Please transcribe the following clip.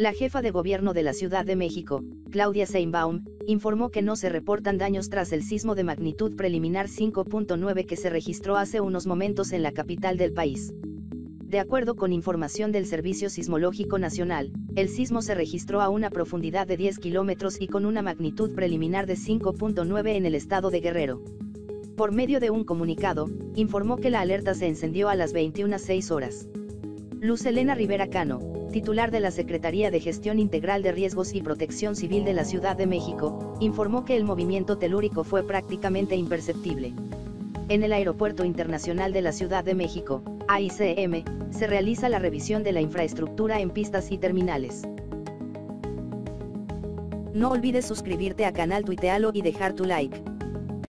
La jefa de gobierno de la Ciudad de México, Claudia Seinbaum, informó que no se reportan daños tras el sismo de magnitud preliminar 5.9 que se registró hace unos momentos en la capital del país. De acuerdo con información del Servicio Sismológico Nacional, el sismo se registró a una profundidad de 10 kilómetros y con una magnitud preliminar de 5.9 en el estado de Guerrero. Por medio de un comunicado, informó que la alerta se encendió a las 21.06 horas. Luz Elena Rivera Cano, titular de la Secretaría de Gestión Integral de Riesgos y Protección Civil de la Ciudad de México, informó que el movimiento telúrico fue prácticamente imperceptible. En el Aeropuerto Internacional de la Ciudad de México, AICM, se realiza la revisión de la infraestructura en pistas y terminales. No olvides suscribirte a canal Tuitealo y dejar tu like.